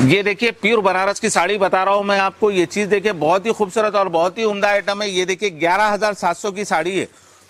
ये देखिए प्योर बनारस की साड़ी बता रहा हूँ मैं आपको। ये चीज़ देखिए, बहुत ही खूबसूरत और बहुत ही उमदा आइटम है। ये देखिए, ग्यारह हज़ार सात सौ की साड़ी है।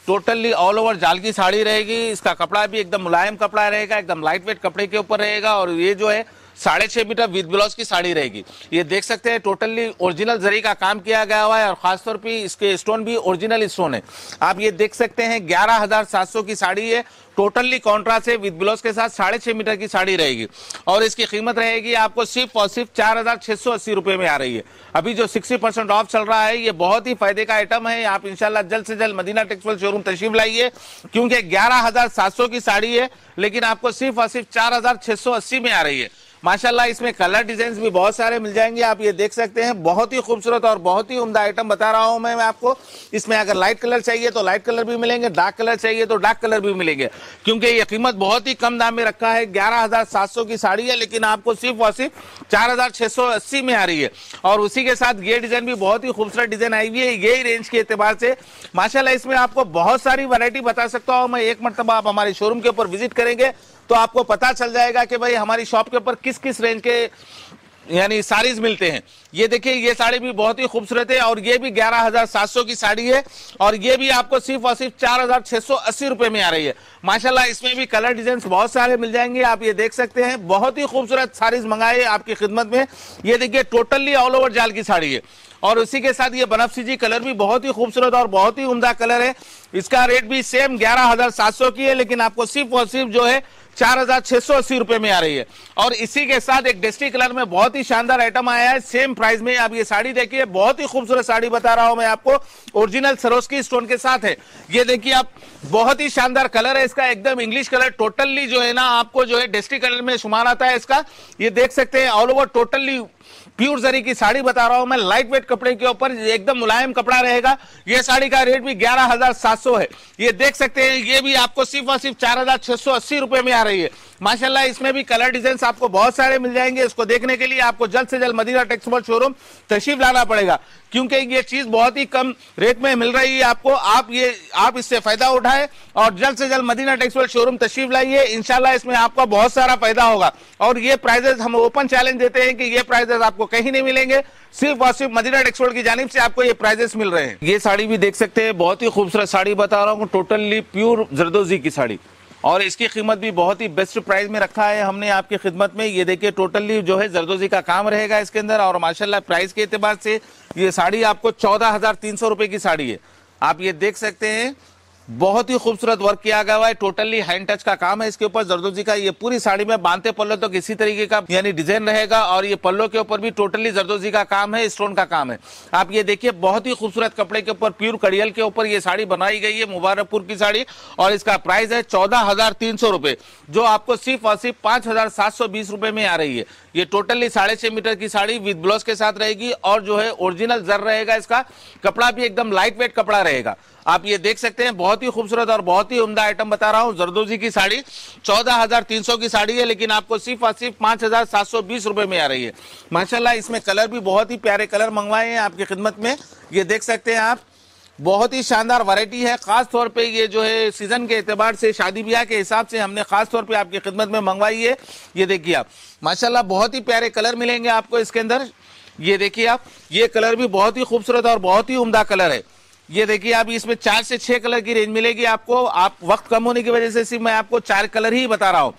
टोटली ऑल ओवर जाल की साड़ी रहेगी। इसका कपड़ा भी एकदम मुलायम कपड़ा रहेगा, एकदम लाइट वेट कपड़े के ऊपर रहेगा। और ये जो है साढ़े छह मीटर विद ब्लाउज की साड़ी रहेगी। ये देख सकते हैं टोटली ओरिजिनल जरी का काम किया गया हुआ है और खासतौर पर इसके स्टोन भी ओरिजिनल स्टोन है। आप ये देख सकते हैं, ग्यारह हज़ार सात सौ की साड़ी है। टोटली कॉन्ट्रास्ट है विद ब्लाउज के साथ साढ़े छह मीटर की साड़ी रहेगी। और इसकी कीमत रहेगी आपको सिर्फ़ और सिर्फ़ चार हज़ार छह सौ अस्सी रुपए में आ रही है। अभी जो सिक्सटी परसेंट ऑफ़ चल रहा है, ये बहुत ही फ़ायदे का आइटम है। आप इंशाल्लाह जल्द से जल्द मदीना टेक्सटाइल शोरूम तशरीफ़ लाइए, क्योंकि ग्यारह हज़ार सात सौ की साड़ी है, लेकिन आपको सिर्फ़ और सिर्फ़ चार हज़ार छह सौ अस्सी में आ रही है। माशाल्लाह इसमें कलर डिज़ाइन भी बहुत सारे मिल जाएँगे। आप ये देख सकते हैं बहुत ही खूबसूरत और बहुत ही उमदा आइटम बता रहा हूँ मैं, मैं आपको। इसमें अगर लाइट कलर चाहिए तो लाइट कलर भी मिलेंगे डार्क कलर चाहिए तो डार्क कलर भी मिलेंगे। क्योंकि ये कीमत बहुत ही कम दाम में रखा है ग्यारह की साड़ी है लेकिन आपको सिर्फ़ और सिर्फ़ चार हज़ार छह सौ अस्सी में आ रही है। और उसी के साथ ये डिज़ाइन भी बहुत ही खूबसूरत डिज़ाइन आई हुई है यही रेंज के एतबार से। माशाला इसमें आपको बहुत सारी वरायटी बता सकता हूँ मैं। एक मरतबा आप हमारे शोरूम के ऊपर विज़िट करेंगे। तो आपको पता चल जाएगा कि भाई हमारी शॉप के ऊपर किस किस रेंज के, यानी साड़ीज मिलते हैं। ये देखिए, ये साड़ी भी बहुत ही खूबसूरत है और ये भी ग्यारह हज़ार सात सौ की साड़ी है और ये भी आपको सिर्फ़ और सिर्फ़ चार हज़ार सौ अस्सी रुपए में आ रही है। माशाल्लाह, इसमें भी कलर डिज़ाइन बहुत सारे मिल जाएँगे, आप ये देख सकते हैं। बहुत ही खूबसूरत साड़ीज मंगाए आपकी खिदमत में। ये देखिए टोटली ऑल ओवर जाल की साड़ी है। और उसी के साथ ये बनफसी जी कलर भी बहुत ही खूबसूरत और बहुत ही उमदा कलर है। इसका रेट भी सेम ग्यारह हज़ार सात सौ की है, लेकिन आपको सिर्फ़ और सिर्फ़ जो है चार हज़ार छह सौ अस्सी रुपए में आ रही है। और इसी के साथ एक डेस्टी कलर में बहुत ही शानदार आइटम आया है। सेम प्राइस में आप ये साड़ी देखिए, बहुत ही खूबसूरत साड़ी बता रहा हूँ मैं आपको। ओरिजिनल सरोस्की स्टोन के साथ है। ये देखिए आप, बहुत ही शानदार कलर है इसका, एकदम इंग्लिश कलर टोटली जो है ना आपको जो है डेस्टी कलर में शुमार आता है इसका। ये देख सकते हैं all over totally pure zari की साड़ी बता रहा हूँ मैं लाइट वेट कपड़े के ऊपर एकदम मुलायम कपड़ा रहेगा। ये साड़ी का रेट भी ग्यारह है। ये देख सकते हैं, ये भी आपको सिर्फ़ और सिर्फ़ चार हज़ार छह सौ अस्सी रुपए में आ रही है। माशाल्लाह, इसमें भी कलर डिज़ाइन आपको बहुत सारे मिल जाएँगे। इसको देखने के लिए आपको जल्द से जल्द मदीना टेक्सटाइल शोरूम तशीफ लाना पड़ेगा। क्योंकि ये चीज़ बहुत ही कम रेट में मिल रही है आपको। आप ये, आप इससे फ़ायदा उठाए और जल्द से जल्द मदीना टेक्सटाइल शोरूम तशरीफ़ लाइए। इंशाल्लाह, इसमें आपका बहुत सारा फ़ायदा होगा। और ये प्राइजेस हम ओपन चैलेंज देते हैं कि ये प्राइजेस आपको कहीं नहीं मिलेंगे। सिर्फ़ और सिर्फ़ मदीना टेक्सटाइल की जानब से आपको ये प्राइजेस मिल रहे हैं। ये साड़ी भी देख सकते हैं, बहुत ही खूबसूरत साड़ी बता रहा हूँ टोटली प्योर जरदोजी की साड़ी। और इसकी कीमत भी बहुत ही बेस्ट प्राइस में रखा है हमने आपकी खिदमत में। ये देखिए टोटली जो है जरदोजी का काम रहेगा इसके अंदर और माशाल्लाह प्राइस के अतबार से ये साड़ी आपको चौदह हज़ार तीन सौ रुपए की साड़ी है। आप ये देख सकते हैं बहुत ही खूबसूरत वर्क किया गया है। टोटली हैंड टच का काम है। इसके ऊपर जरदोजी का ये पूरी साड़ी में बांधते पल्लो तो किसी तरीके का, यानी डिज़ाइन रहेगा और ये पल्लो के ऊपर भी टोटली जरदोजी का काम है स्टोन का काम है। आप ये देखिए, बहुत ही खूबसूरत कपड़े के ऊपर प्योर कड़ियल के ऊपर ये साड़ी बनाई गई है, मुबारकपुर की साड़ी। और इसका प्राइस है चौदह हज़ार तीन सौ जो आपको सिर्फ़ और सिर्फ़ पाँच हज़ार सात सौ बीस में आ रही है। ये टोटली साढ़े छह मीटर की साड़ी विद ब्लाउज के साथ रहेगी और जो है ओरिजिनल जर रहेगा इसका। कपड़ा भी एकदम लाइट वेट कपड़ा रहेगा। आप ये देख सकते हैं, बहुत ही खूबसूरत और बहुत ही उमदा आइटम बता रहा हूँ। जरदोजी की साड़ी, चौदह हज़ार तीन सौ की साड़ी है, लेकिन आपको सिर्फ़ और सिर्फ़ पाँच हज़ार सात सौ बीस रुपए में आ रही है। माशाल्लाह, इसमें कलर भी बहुत ही प्यारे कलर मंगवाए हैं आपकी खिदमत में। ये देख सकते हैं आप, बहुत ही शानदार वैरायटी है। खास तौर पे ये जो है सीज़न के एतबार से, शादी ब्याह के हिसाब से हमने खास तौर पे आपकी खिदमत में मंगवाई है। ये देखिए आप, माशाल्लाह, बहुत ही प्यारे कलर मिलेंगे आपको इसके अंदर। ये देखिए आप, ये कलर भी बहुत ही खूबसूरत और बहुत ही उमदा कलर है। ये देखिए, आप इसमें चार से छह कलर की रेंज मिलेगी आपको। आप वक्त कम होने की वजह से सिर्फ़ मैं आपको चार कलर ही बता रहा हूँ।